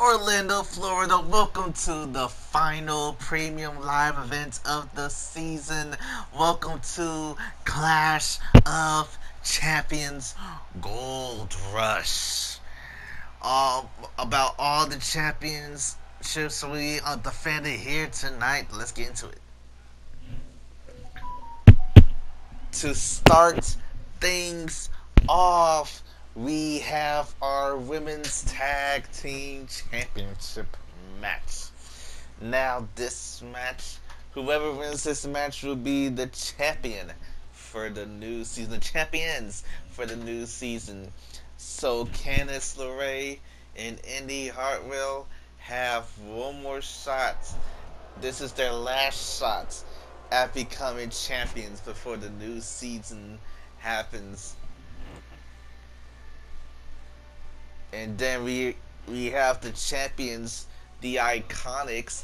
Orlando, Florida. Welcome to the final premium live event of the season. Welcome to Clash of Champions Gold Rush. All about all the championships we are defended here tonight. Let's get into it. To start things off we have our women's tag team championship match. Now, this match, whoever wins this match will be the champion for the new season, the champions for the new season. So, Candice LeRae and Indi Hartwell have one more shot. This is their last shot at becoming champions before the new season happens and then we we have the champions, the Iconics.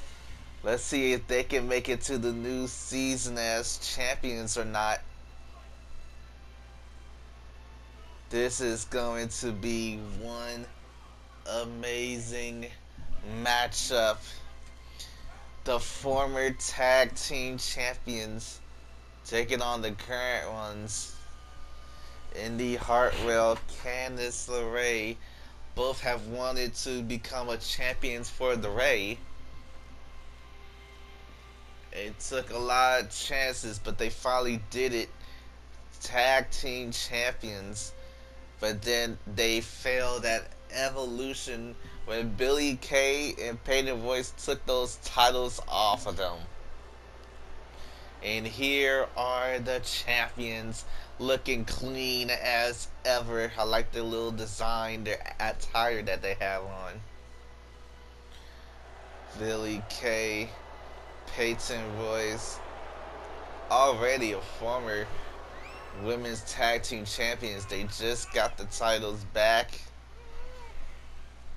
Let's see if they can make it to the new season as champions or not. This is going to be one amazing matchup. The former tag team champions taking on the current ones. Indi Hartwell, Candice LeRae both have wanted to become a champions for the Ray. It took a lot of chances, but they finally did it. Tag team champions. But then they failed at Evolution when Billie Kay and Peyton Royce took those titles off of them. And here are the champions looking clean as ever. I like the little design, their attire that they have on. Billie Kay, Peyton Royce, already a former women's tag team champions. They just got the titles back.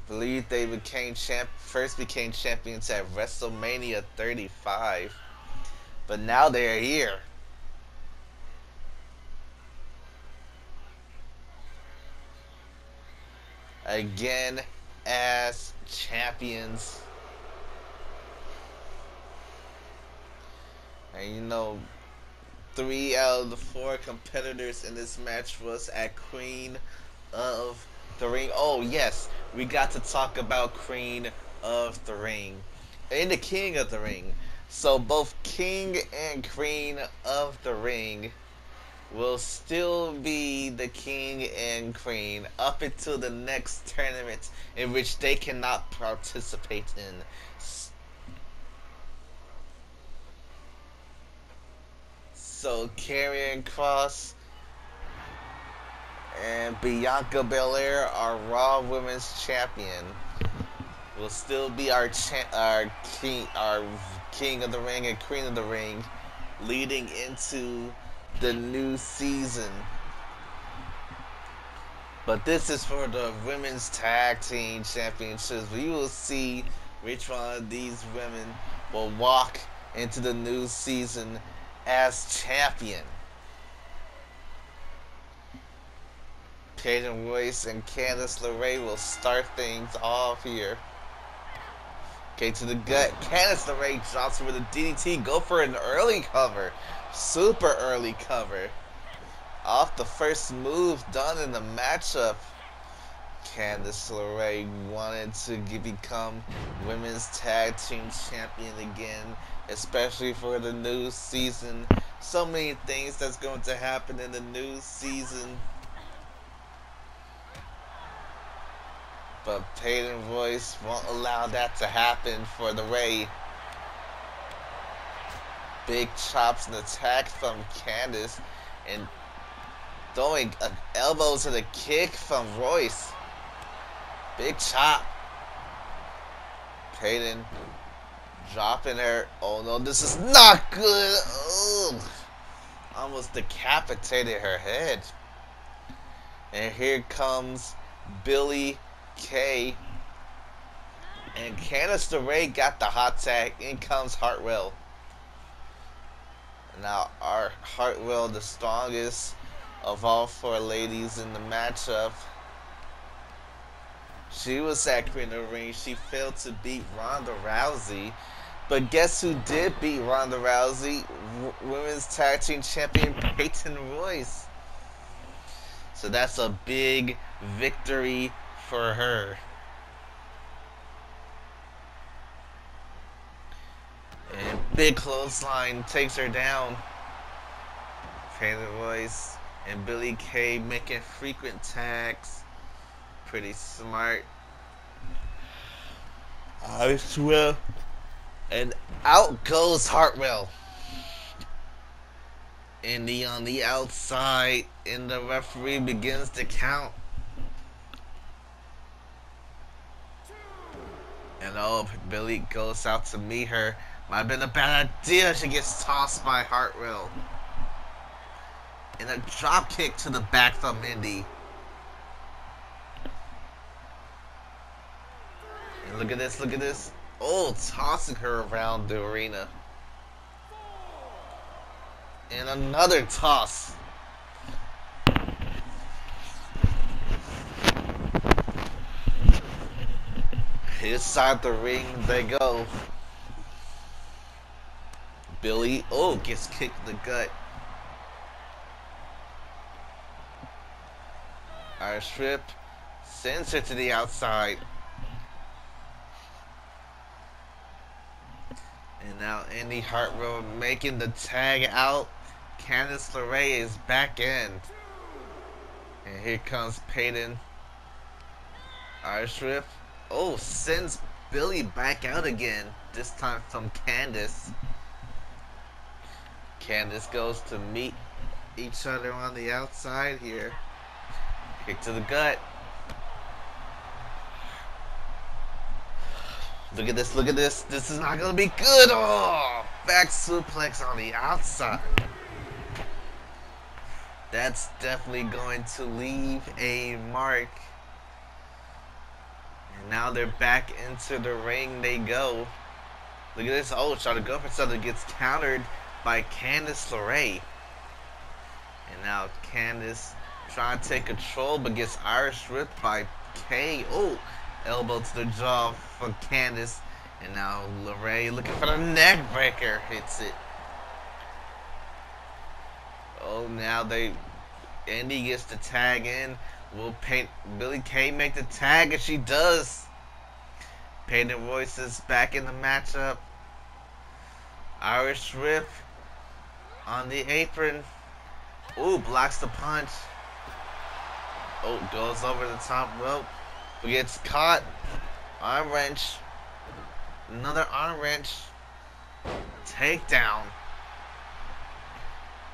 Believe they became champ first became champions at WrestleMania 35. But now they're here. Again as champions. And you know, three out of the four competitors in this match was at Queen of the Ring. Oh, yes, we got to talk about Queen of the Ring. And the King of the Ring. So both King and Queen of the Ring will still be the king and queen up until the next tournament in which they cannot participate in. So Karrion Cross and Bianca Belair, our Raw Women's Champion, will still be our cha- our king, our King of the Ring and Queen of the Ring, leading into the new season. But this is for the women's tag team championships. We will see which one of these women will walk into the new season as champion. Peyton Royce and Candice LeRae will start things off here. Okay, to the gut. Candice LeRae drops with a DDT. Go for an early cover. Super early cover. Off the first move done in the matchup. Candice LeRae wanted to become women's tag team champion again, especially for the new season. So many things that's going to happen in the new season. But Peyton Royce won't allow that to happen for LeRae. Big chops and attack from Candice. And throwing an elbow to the kick from Royce. Big chop. Peyton dropping her. Oh no, this is not good. Ugh. Almost decapitated her head. And here comes Billie Kay. And Candice LeRae got the hot tag. In comes Hartwell. Now, our Hartwell, the strongest of all four ladies in the matchup. She was accurate in the ring. She failed to beat Ronda Rousey. But guess who did beat Ronda Rousey? W Women's Tag Team Champion Peyton Royce. So that's a big victory for her. And big clothesline takes her down. Peyton Royce and Billie Kay making frequent tags. Pretty smart. I swear. And out goes Hartwell. Indi on the outside, and the referee begins to count. And oh, Billie goes out to meet her. Might have been a bad idea. She gets tossed by Hartwell. And a drop kick to the back from Indi. And look at this, look at this. Oh, tossing her around the arena. And another toss. Inside the ring they go. Billie, oh, gets kicked in the gut. Our strip sends her to the outside. And now Indi Hartwell making the tag out. Candice LeRae is back in. And here comes Peyton. Whip. Oh, sends Billie back out again. This time from Candice. Candice goes to meet each other on the outside here. Kick to the gut. Look at this, look at this. This is not gonna be good. Oh, back suplex on the outside. That's definitely going to leave a mark. And now they're back into the ring they go. Look at this. Oh, try to go for something. Gets countered by Candice LeRae. And now Candice trying to take control but gets Irish ripped by Kay. Oh, elbow to the jaw for Candice. And now LeRae looking for the neck breaker. Hits it. Oh, now they... Indi gets the tag in. Will paint Billie Kay make the tag? And she does. Peyton Royce is back in the matchup. Irish Rip on the apron. Ooh, blocks the punch. Oh, goes over the top rope. Gets caught. Arm wrench. Another arm wrench. Takedown.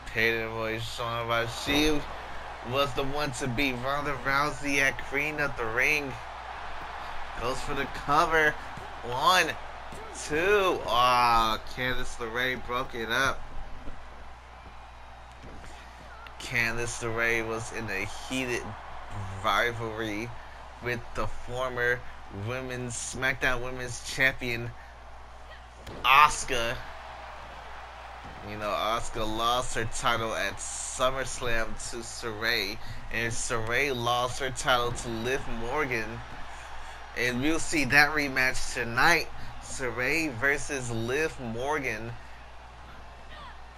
Peyton Royce about she was the one to beat Ronda Rousey at Queen of the Ring. Goes for the cover. One, two. Ah, oh, Candice LeRae broke it up. Candice LeRae was in a heated rivalry with the former women's SmackDown Women's Champion Asuka. You know, Asuka lost her title at SummerSlam to Sarray, and Sarray lost her title to Liv Morgan. And we'll see that rematch tonight. Sarray versus Liv Morgan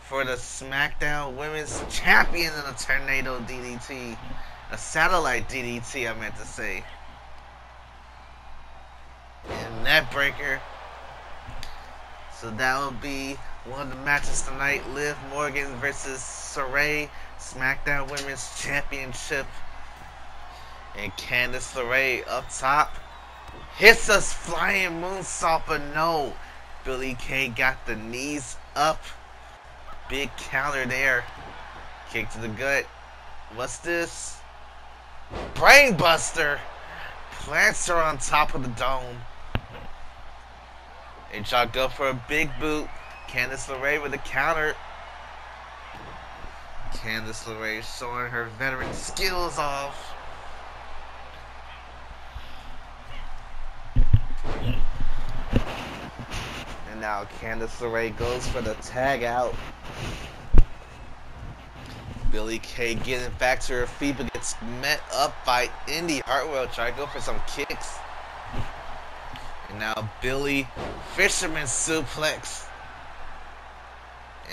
for the SmackDown Women's Champion in a Tornado DDT. A satellite DDT, I meant to say. And net breaker. So that will be one of the matches tonight. Liv Morgan versus Sarray. SmackDown Women's Championship. And Candice LeRae up top. Hits us flying moonsault, but no. Billie Kay got the knees up. Big counter there. Kick to the gut. What's this? Brainbuster plants her on top of the dome. And shot go for a big boot. Candice LeRae with a counter. Candice LeRae showing her veteran skills off. And now Candice LeRae goes for the tag out. Billie Kay getting back to her feet, but gets met up by Indi Hartwell Try to go for some kicks. And now Billie Fisherman suplex.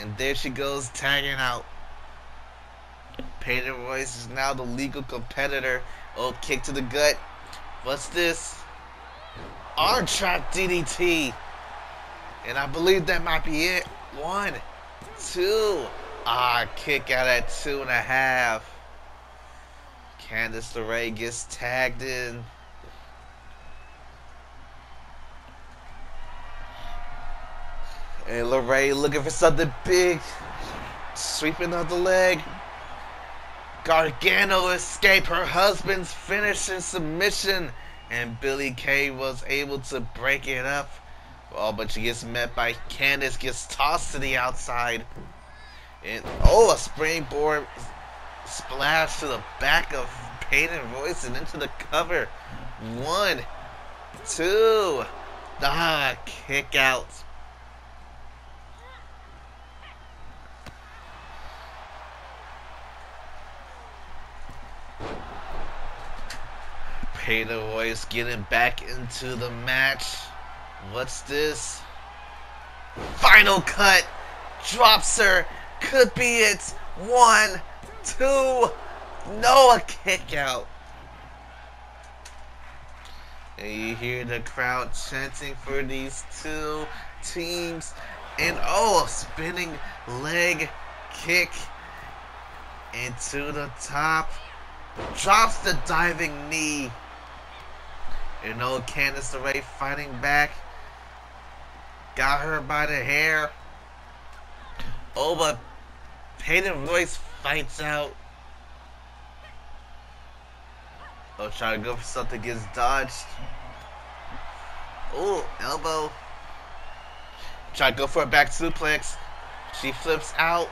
And there she goes tagging out. Peyton Royce is now the legal competitor. Oh, kick to the gut. What's this? Arm trap DDT. And I believe that might be it. One, two. Ah, kick out at two and a half. Candice LeRae gets tagged in. And LeRae looking for something big. Sweeping of the leg. Gargano escaped her husband's finishing submission. And Billie Kay was able to break it up. Oh, but she gets met by Candice, gets tossed to the outside. And oh, a springboard splash to the back of Peyton Royce and into the cover. One, two, ah, kick out. Peyton Royce getting back into the match. What's this? Final cut. Drops her. Could be it. One, two. No, a kick out. And you hear the crowd chanting for these two teams. And oh, a spinning leg kick into the top. Drops the diving knee. And old Candice LeRae fighting back. Got her by the hair. Oh, but Peyton Royce fights out. Oh, trying to go for something gets dodged. Oh, elbow. Try to go for a back suplex. She flips out.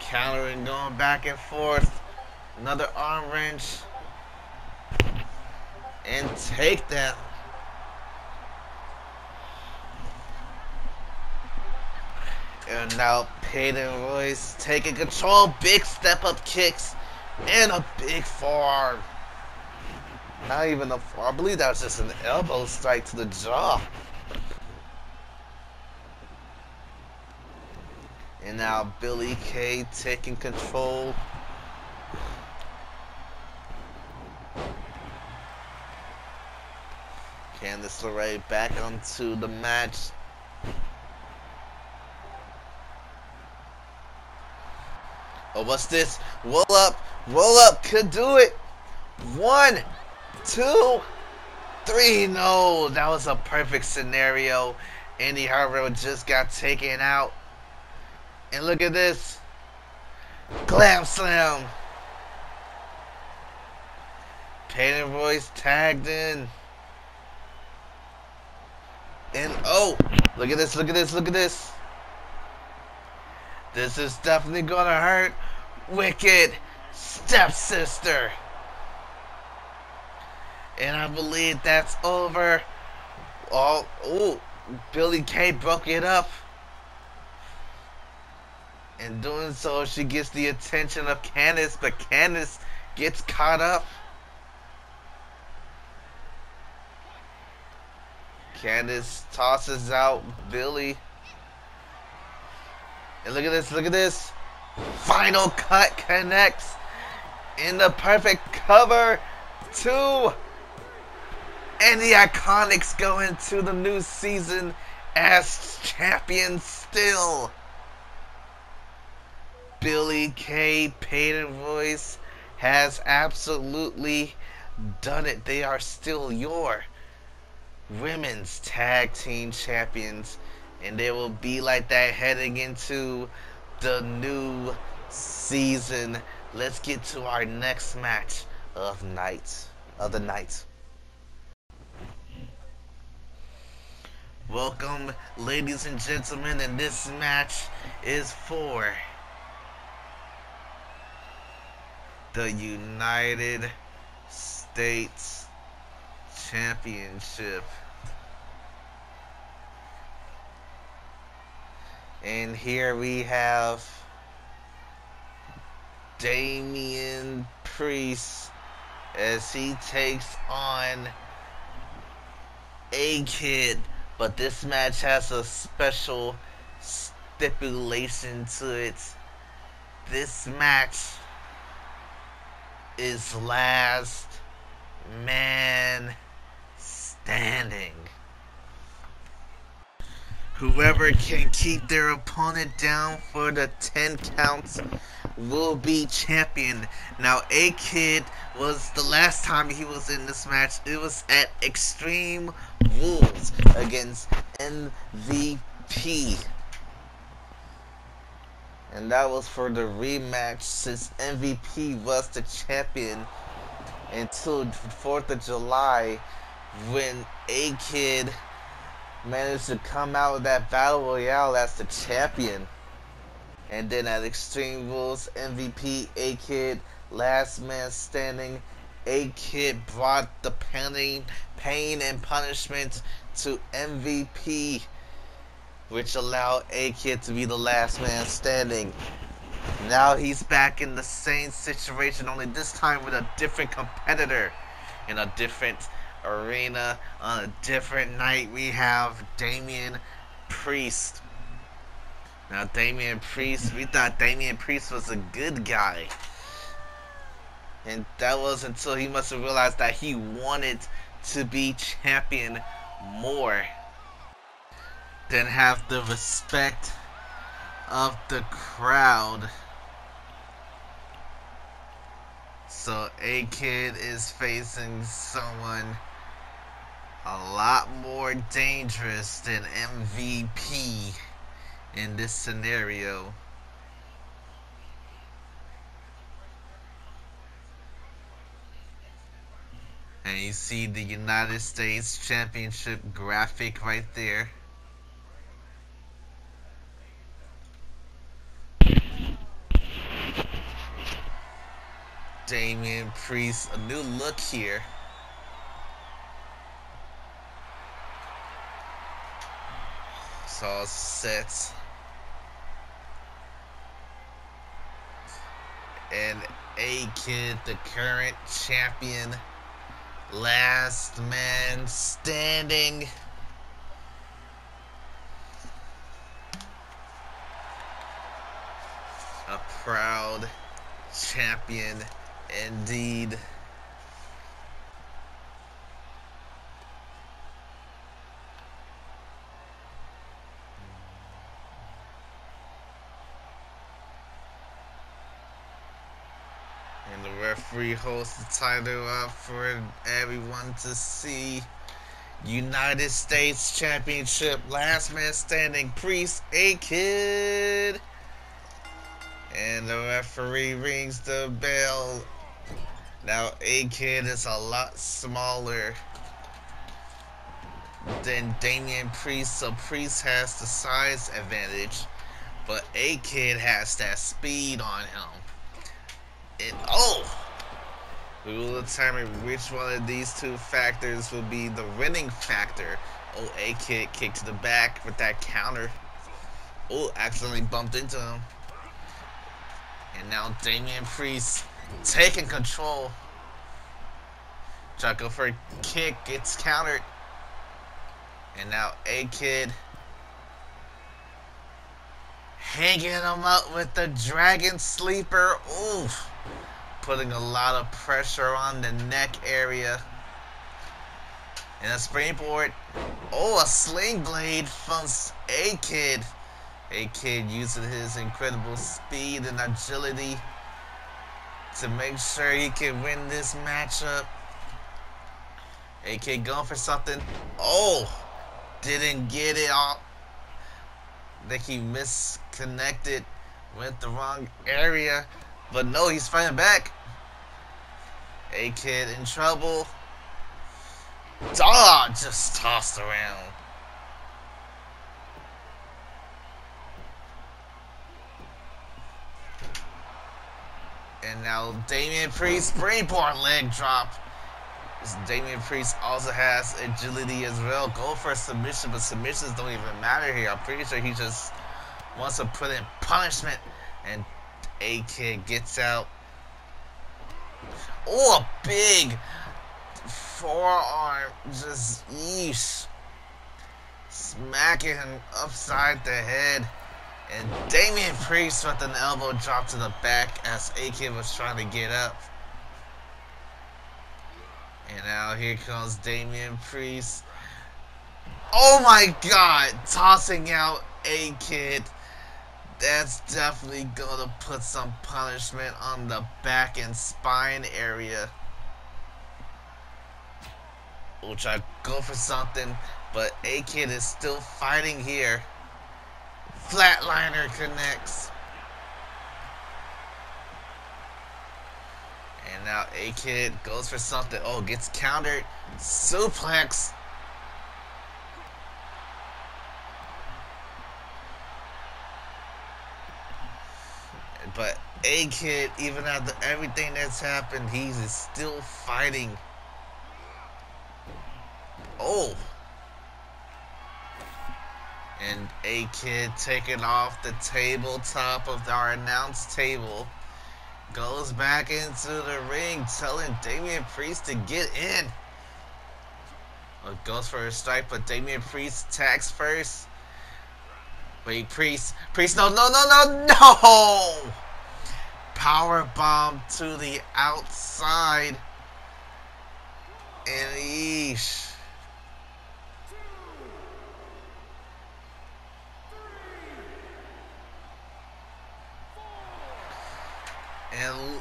Countering, going back and forth. Another arm wrench. And take that. And now Peyton Royce taking control. Big step up kicks. And a big forearm. Not even a I believe that was just an elbow strike to the jaw. And now Billie Kay taking control. Candice LeRae back onto the match. Oh, what's this? Roll up, roll up, could do it. One, two, three. No, that was a perfect scenario. Indi Hartwell just got taken out. And look at this. Glam Slam. Peyton Royce tagged in. And oh, look at this, look at this, look at this. This is definitely gonna hurt. Wicked stepsister. And I believe that's over. Oh, oh, Billie Kay broke it up. In doing so, she gets the attention of Candice, but Candice gets caught up. Candice tosses out Billie. And look at this, look at this. Final cut connects in the perfect cover. Two. And the Iconics go into the new season as champions still. Billie Kay Peyton Royce has absolutely done it. They are still your women's tag team champions and they will be like that heading into the new season let's get to our next match of night of the night welcome ladies and gentlemen and this match is for the United States Championship. And here we have Damian Priest as he takes on A Kid. But this match has a special stipulation to it. This match is last man standing. Whoever can keep their opponent down for the 10 counts will be champion. Now, A Kid was the last time he was in this match. It was at Extreme Rules against MVP. And that was for the rematch since MVP was the champion until 4th of July when A Kid managed to come out with that Battle Royale as the champion. And then at Extreme Rules, MVP, A Kid, Last Man Standing, A Kid brought the pain, pain and punishment to MVP, which allowed A Kid to be the last man standing. Now he's back in the same situation, only this time with a different competitor in a different arena. On a different night, we have Damian Priest. Now, Damian Priest, we thought Damian Priest was a good guy. And that was until he must have realized that he wanted to be champion more than have the respect of the crowd. So A Kid is facing someone a lot more dangerous than MVP in this scenario. And you see the United States Championship graphic right there. Damian Priest, a new look here. All set. And A Kid, the current champion, last man standing. A proud champion indeed. And the referee holds the title up for everyone to see. United States Championship, last man standing, Priest A Kid. And the referee rings the bell. Now, A Kid is a lot smaller than Damian Priest, so Priest has the size advantage, but A Kid has that speed on him. It, oh! We will determine which one of these two factors will be the winning factor. Oh, A Kid kicked to the back with that counter. Oh, accidentally bumped into him. And now Damian Priest taking control. Try to go for a kick, gets countered. And now A Kid hanging him out with the Dragon Sleeper. Oof. Putting a lot of pressure on the neck area. And a springboard. Oh, a sling blade from A Kid. A Kid using his incredible speed and agility to make sure he can win this matchup. A Kid going for something. Oh, didn't get it all. I think he misconnected, went the wrong area. But no, he's fighting back. A Kid in trouble. Ah, just tossed around. And now Damian Priest springboard leg drop. Damian Priest also has agility as well. Go for a submission, but submissions don't even matter here. I'm pretty sure he just wants to put in punishment. And A Kid gets out Oh, a big forearm. Just yeesh. Smacking him upside the head. And Damian Priest with an elbow drop to the back as A-Kid was trying to get up. And now here comes Damian Priest. Oh my god! Tossing out A-Kid. That's definitely gonna put some punishment on the back and spine area. We'll try to go for something, but A-Kid is still fighting here. Flatliner connects. And now A-Kid goes for something. Oh, gets countered. Suplex. But A-Kid, even after everything that's happened, he's still fighting. Oh. And A-Kid taking off the tabletop of our announced table. Goes back into the ring, telling Damian Priest to get in. Well, goes for a strike, but Damian Priest attacks first. Wait, Priest. Priest, no, no, no, no, no! Power bomb to the outside. And eesh. And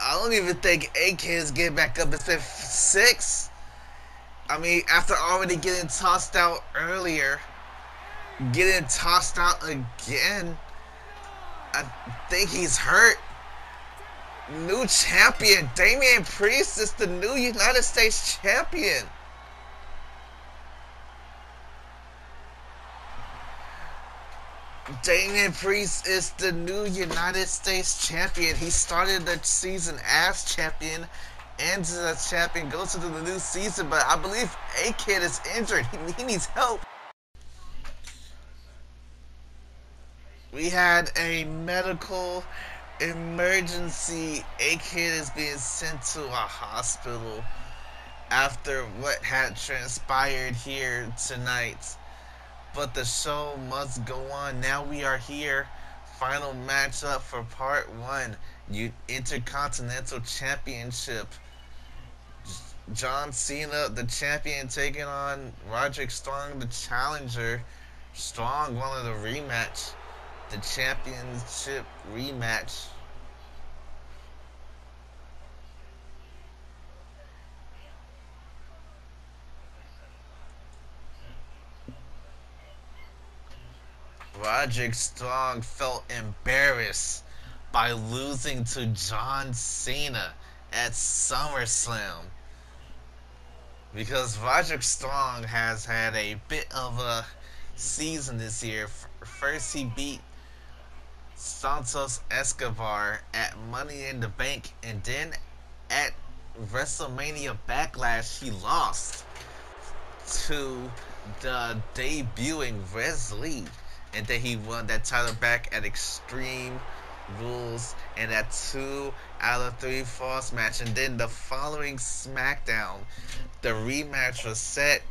I don't even think A-Kid's getting back up. Been six. I mean, after already getting tossed out earlier, getting tossed out again. I think he's hurt. New champion, Damian Priest is the new United States champion. Damian Priest is the new United States champion. He started the season as champion and the champion goes into the new season, but I believe A-Kid is injured. He, he needs help. We had a medical emergency. A-Kid is being sent to a hospital after what had transpired here tonight but the show must go on. Now we are here. Final matchup for part one. You Intercontinental Championship. John Cena, the champion, taking on Roderick Strong, the challenger. Strong wanted a rematch. The championship rematch. Roderick Strong felt embarrassed by losing to John Cena at SummerSlam. Because Roderick Strong has had a bit of a season this year. First, he beat Santos Escobar at Money in the Bank, and then at WrestleMania Backlash, he lost to the debuting Wes Lee and then he won that title back at Extreme Rules and that two out of three falls match. And then the following SmackDown, the rematch was set.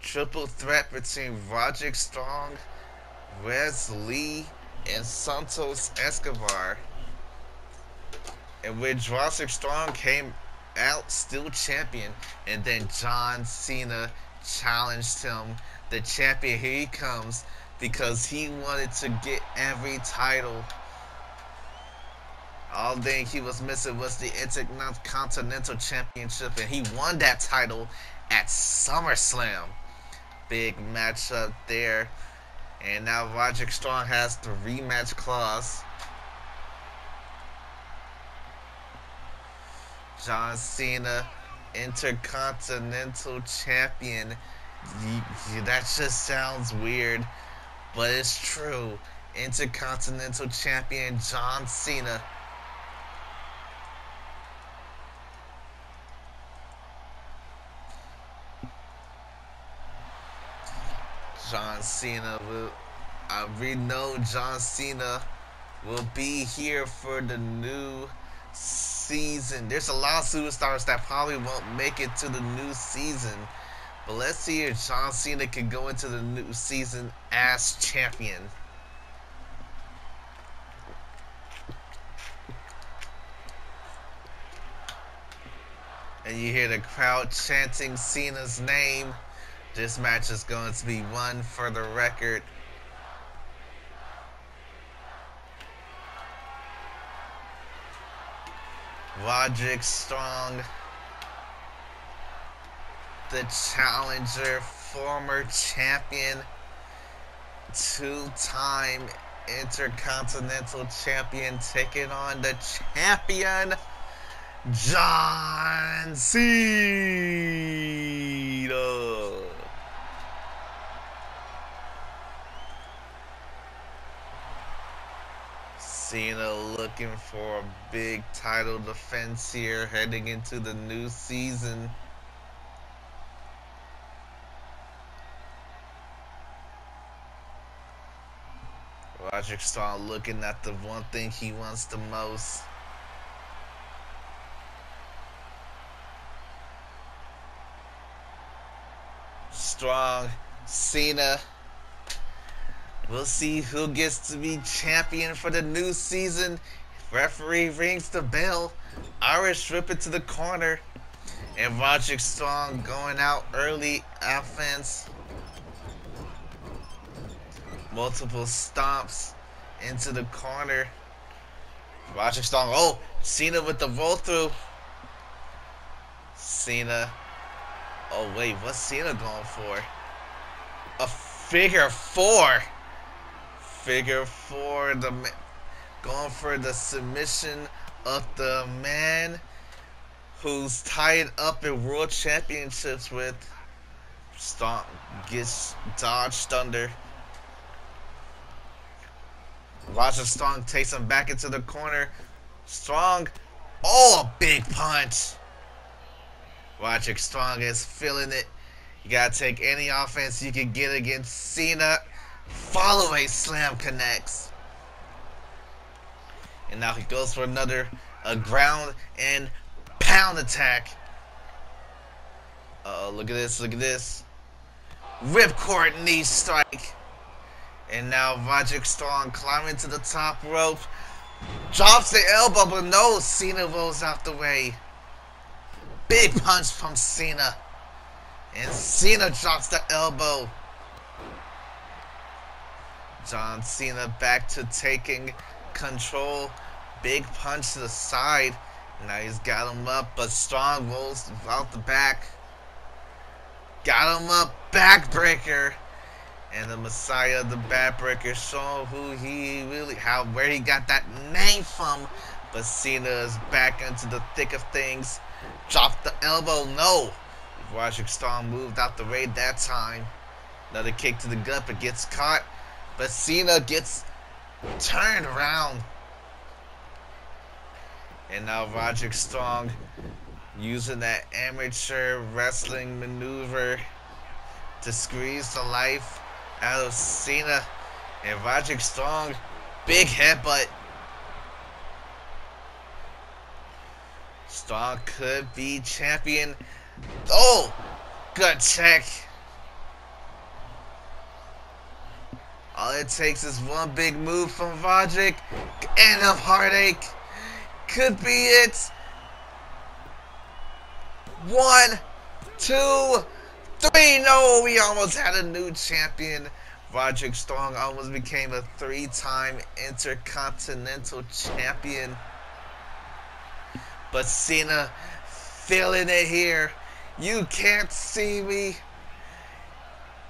Triple threat between Roderick Strong, Wes Lee, and Santos Escobar. And which Roderick Strong came out still champion, and then John Cena challenged him. The champion, here he comes because he wanted to get every title. All thing he was missing was the Intercontinental Championship, and he won that title at SummerSlam. Big matchup there. And now Roderick Strong has the rematch clause. John Cena, Intercontinental Champion. That just sounds weird but it's true. Intercontinental Champion John Cena. John Cena will. I we know John Cena will be here for the new season. There's a lot of superstars that probably won't make it to the new season. But let's see if John Cena can go into the new season as champion. And you hear the crowd chanting Cena's name. This match is going to be one for the record. Roderick Strong, the challenger, former champion, two-time Intercontinental Champion, taking on the champion, John Cena. Cena looking for a big title defense here heading into the new season. Roderick Strong looking at the one thing he wants the most. Strong, Cena. We'll see who gets to be champion for the new season. Referee rings the bell. Irish rip it to the corner. And Roderick Strong going out early offense. Multiple stomps into the corner. Roderick Strong. Oh, Cena with the roll through. Cena. Oh, wait. What's Cena going for? A figure four figure four, the going for the submission of the man who's tied up in world championships with Strong gets dodged under. Roderick Strong takes him back into the corner. Strong, oh, a big punch. Roderick Strong is feeling it. You gotta take any offense you can get against Cena. Follow a slam connects. And now he goes for another a ground and pound attack. Uh oh, look at this, look at this. Ripcord knee strike. And now Roderick Strong climbing to the top rope. Drops the elbow, but no, Cena rolls out the way. Big punch from Cena. And Cena drops the elbow. John Cena back to taking control. Big punch to the side. Now he's got him up, but Strong rolls out the back. Got him up, backbreaker. And the Messiah, the backbreaker, showing who he really, how, where he got that name from. But Cena is back into the thick of things. Dropped the elbow, no. Roderick Strong moved out the way that time. Another kick to the gut, but gets caught. But Cena gets turned around. And now Roderick Strong using that amateur wrestling maneuver to squeeze the life out of Cena. And Roderick Strong, big headbutt. Strong could be champion. Oh, good check. All it takes is one big move from Roderick and a heartache. Could be it. One, two, three. No, we almost had a new champion. Roderick Strong almost became a three-time Intercontinental Champion. But Cena feeling it here. You can't see me.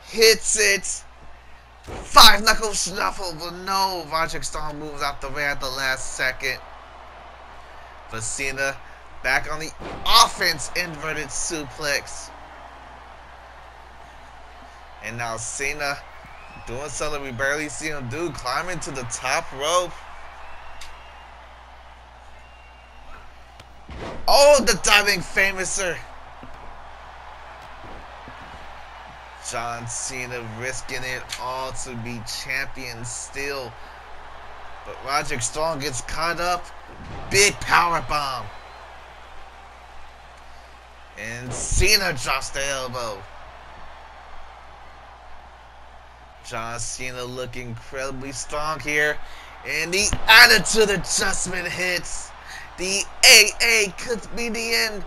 Hits it. Five knuckle shuffle, but no. Roderick Strong moves out the way at the last second. But Cena back on the offense, inverted suplex. And now Cena doing something we barely see him do, climbing to the top rope. Oh, the diving famouser. John Cena risking it all to be champion still. But Roderick Strong gets caught up. Big power bomb. And Cena drops the elbow. John Cena looking incredibly strong here. And the attitude adjustment hits. The AA could be the end.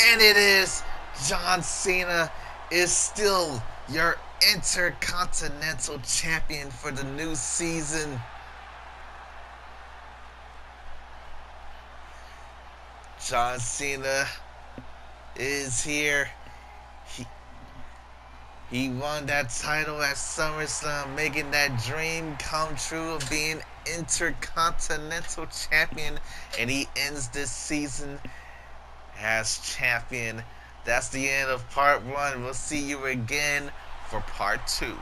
And it is. John Cena is still your Intercontinental Champion for the new season. John Cena is here. He, he won that title at SummerSlam, making that dream come true of being Intercontinental Champion. And he ends this season as champion. That's the end of part one. We'll see you again for part two.